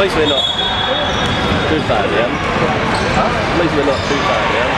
least we're not too far down. At least we're not too far down.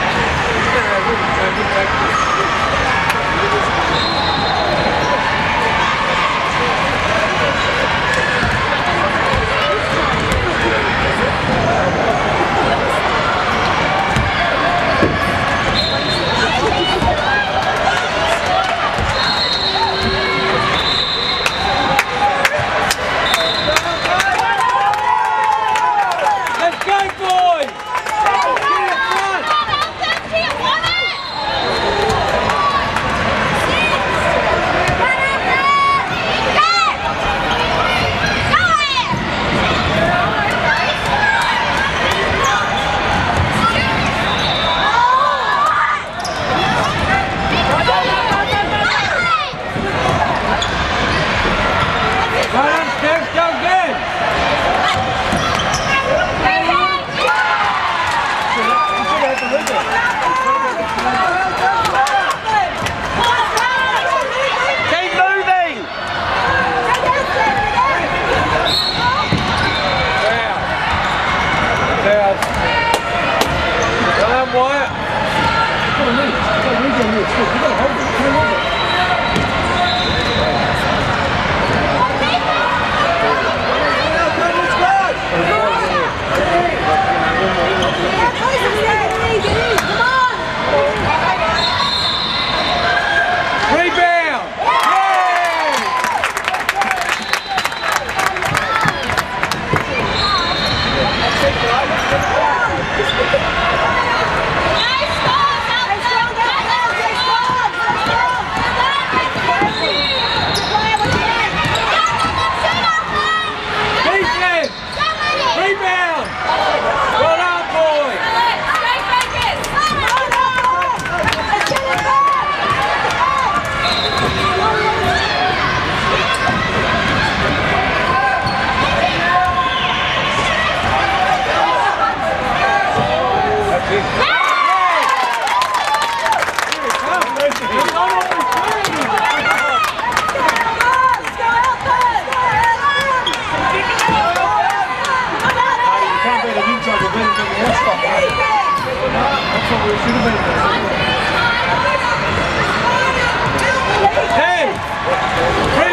Hey!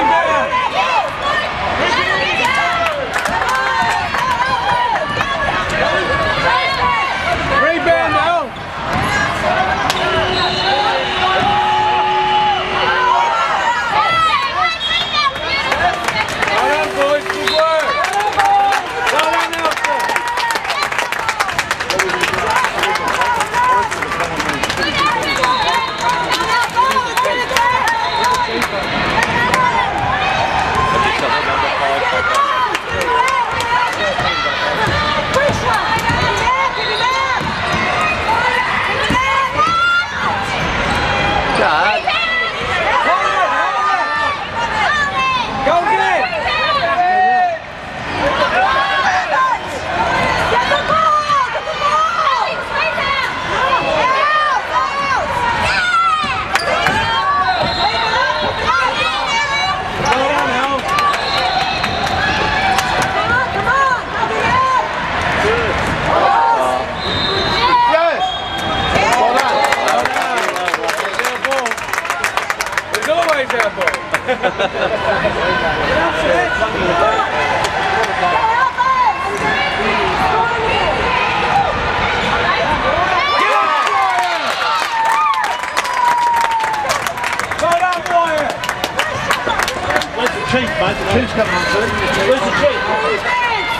Chief, mate. The Chief's coming on too. Where's the Chief?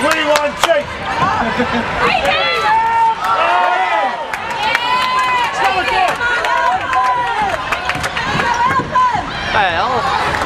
We want Chief! Hey,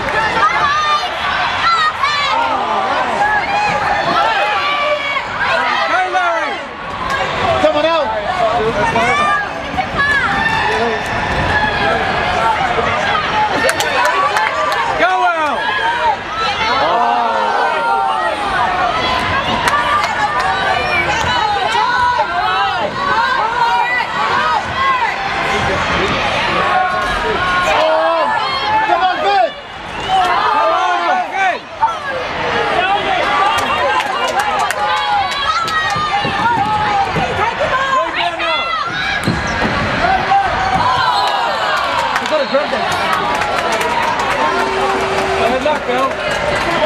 Drop that. Good luck, Bill.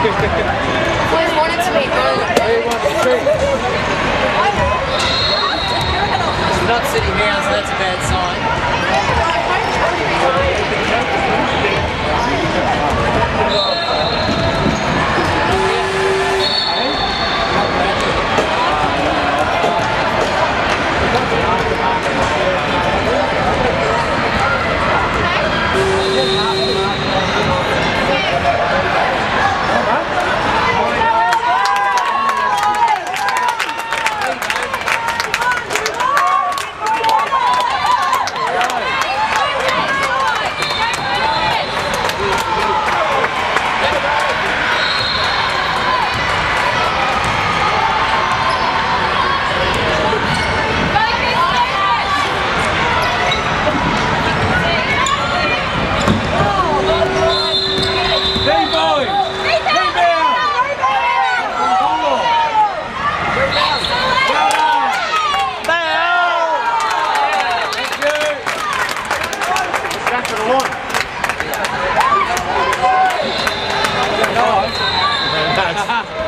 Always wanted to be not sitting down, so that's a bad sign.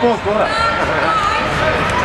ponto.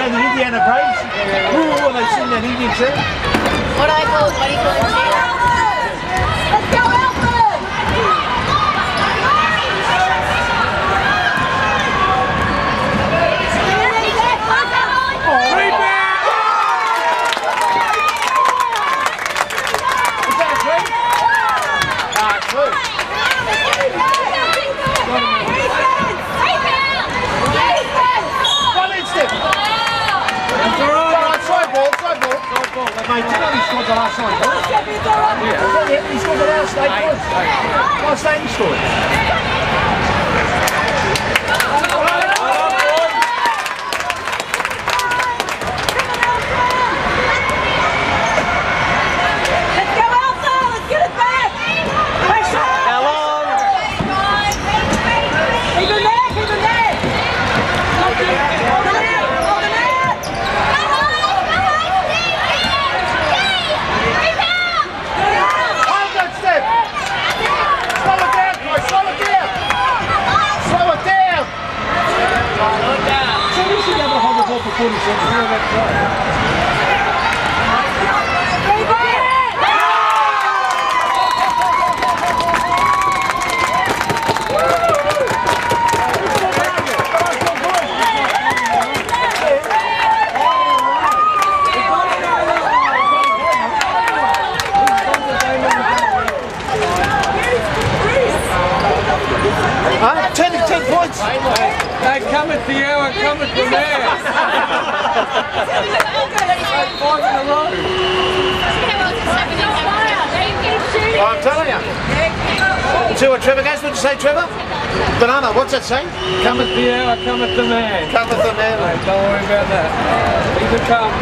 The Indiana Braves? Ooh, and they sing that Indian tune. What do I call it? What do you call it? Mate, you know he scored the last points? Yeah, he scored the last eight points. Last eight he scored. The 40 seconds. You know that. Huh? 10 10 points. They coming to you and coming to me. Five in a row. I'm telling you. See what Trevor goes? What'd you say, Trevor? Banana, what's that say? Coming to you and coming to me. Come with the man. Hey, don't worry about that. Leave it come.